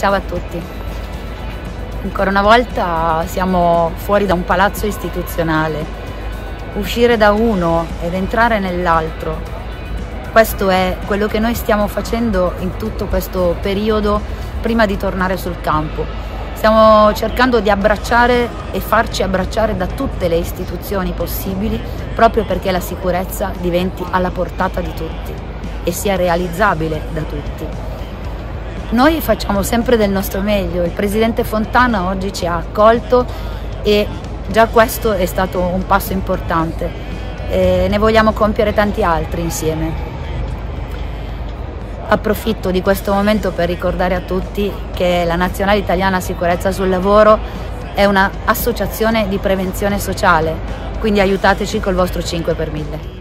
Ciao a tutti. Ancora una volta siamo fuori da un palazzo istituzionale. Uscire da uno ed entrare nell'altro. Questo è quello che noi stiamo facendo in tutto questo periodo prima di tornare sul campo. Stiamo cercando di abbracciare e farci abbracciare da tutte le istituzioni possibili proprio perché la sicurezza diventi alla portata di tutti e sia realizzabile da tutti. Noi facciamo sempre del nostro meglio, il Presidente Fontana oggi ci ha accolto e già questo è stato un passo importante e ne vogliamo compiere tanti altri insieme. Approfitto di questo momento per ricordare a tutti che la Nazionale Italiana Sicurezza sul Lavoro è un'associazione di prevenzione sociale, quindi aiutateci col vostro 5 per 1000.